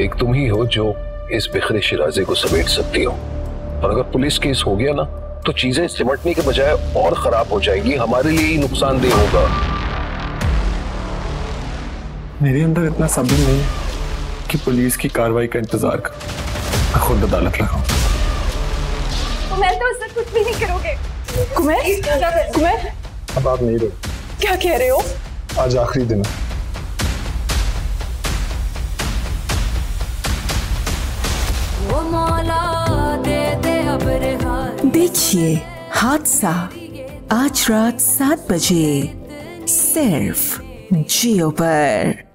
एक तुम ही हो जो इस बिखरे शिराजे को समेट सकती हो। और अगर पुलिस केस हो गया ना तो चीज़ें सिमटने के बजाय और खराब हो जाएँगी हमारे लिए ही नुकसानदेह होगा। मेरे अंदर इतना सब्र नहीं है कि पुलिस की कार्रवाई का इंतज़ार कर। मैं खुद अदालत लगाऊँ। कुमेर तो इससे कुछ भी नहीं करोगे। कुमेर कुमेर। अब आप नहीं रहो। क्या कह रहे हो? आज आखिरी दिन है। देखिए हादसा आज रात सात बजे। सिर्फ़ जियो पर।